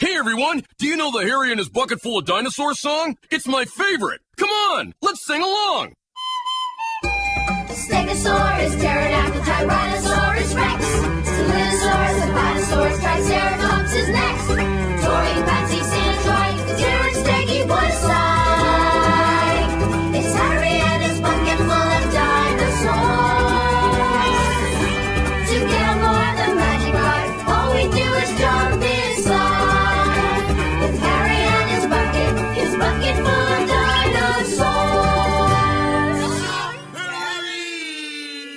Hey everyone, do you know the Harry and his bucket full of dinosaurs song? It's my favorite. Come on, let's sing along. Stegosaurus, pterodactyl,